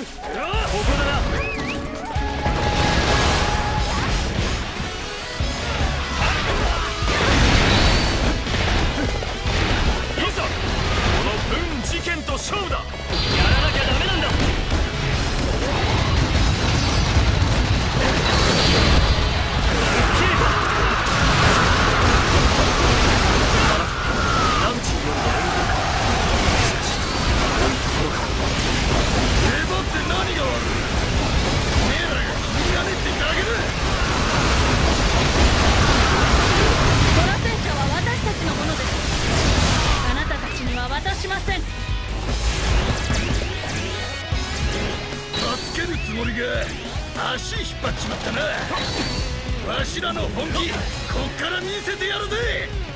Yeah. もりが足引っ張っちまったな。わしらの本気こっから見せてやるぜ。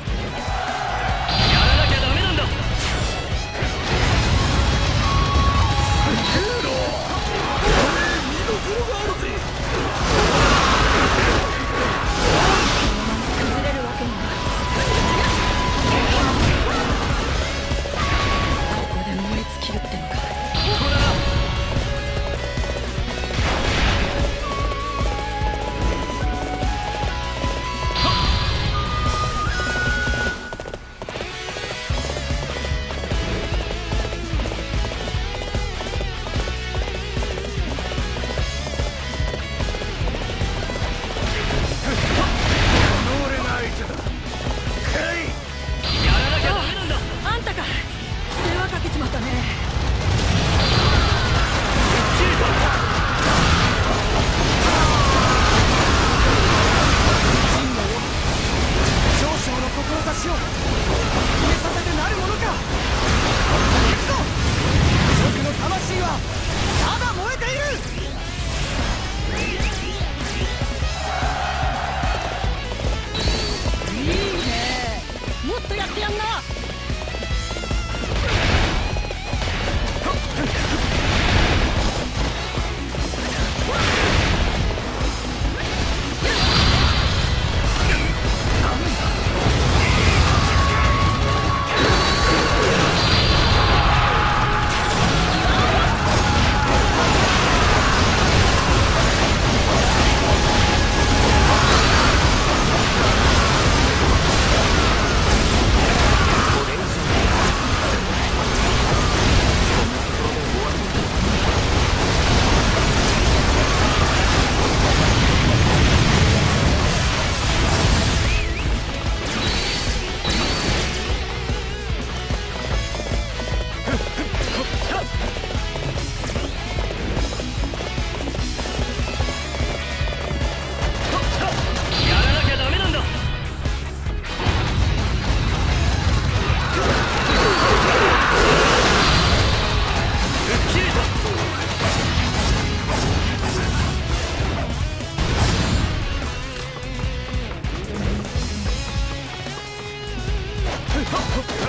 っ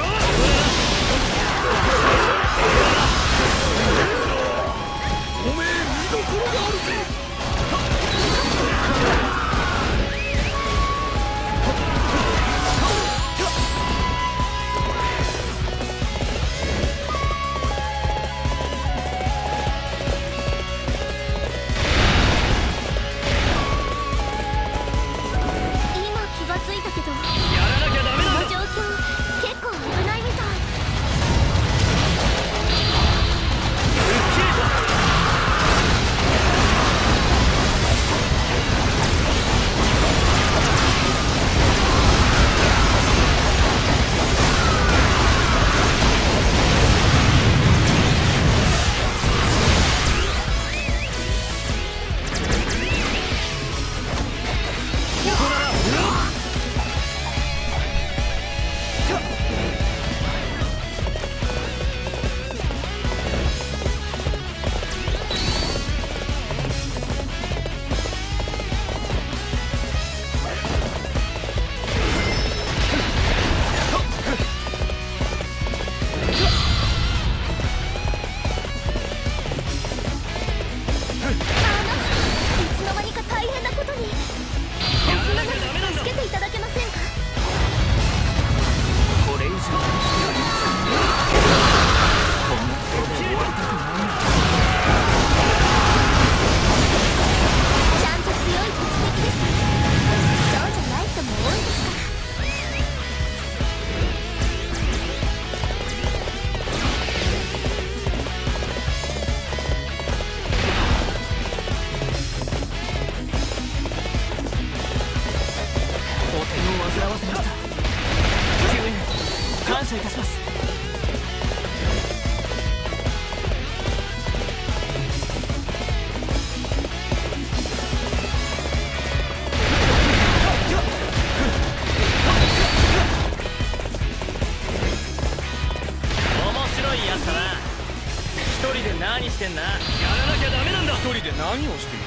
してんな。やらなきゃダメなんだ。一人で何をしている？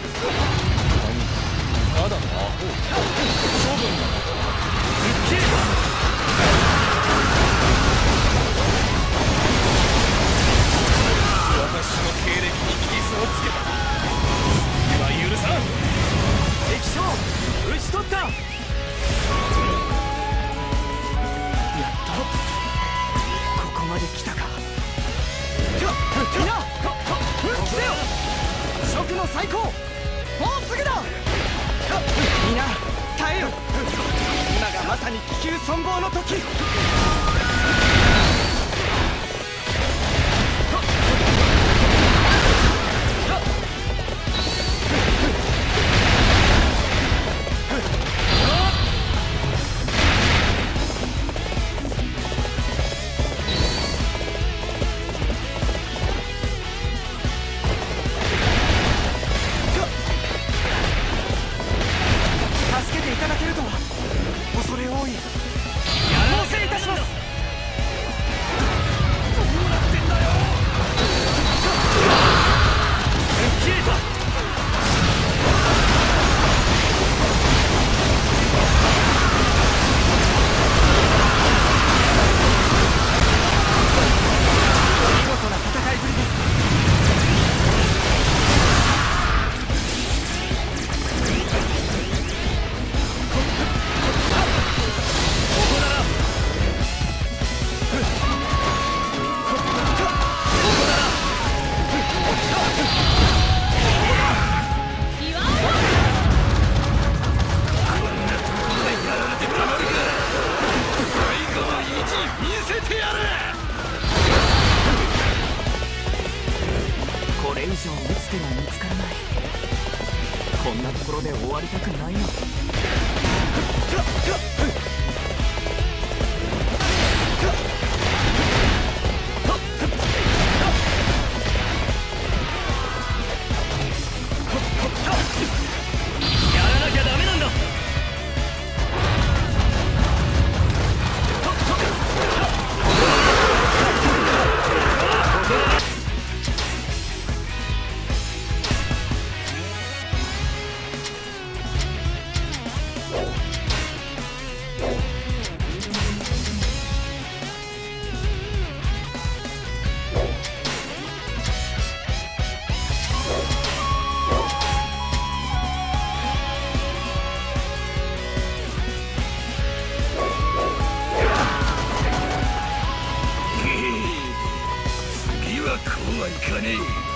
何ただのアホ。処分うっけえ。私の経歴に傷をつの時はいかねえ。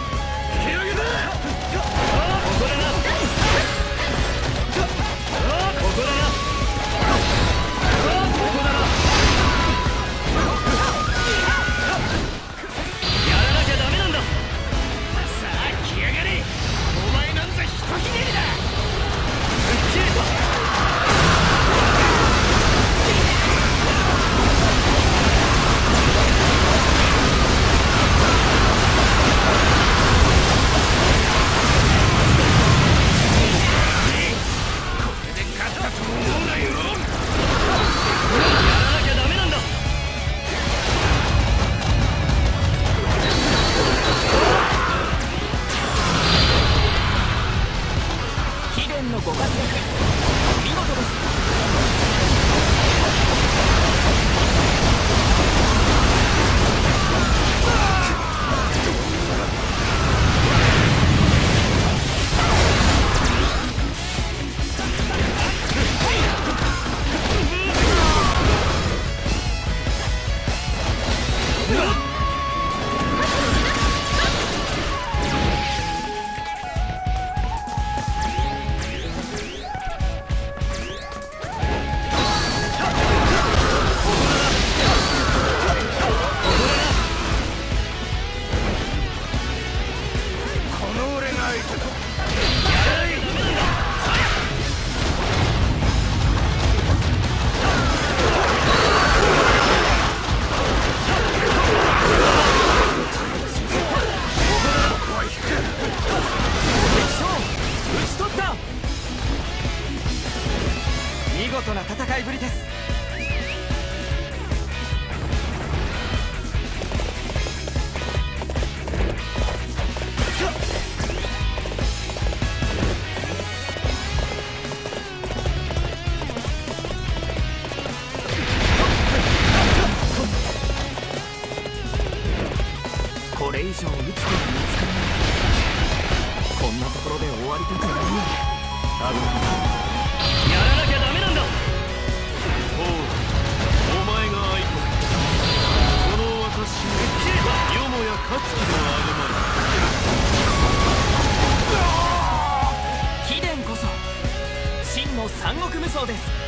戦いぶりです。これ以上撃つ手が見つからない。こんなところで終わりたくない危ない。貴殿こそ真の三国無双です。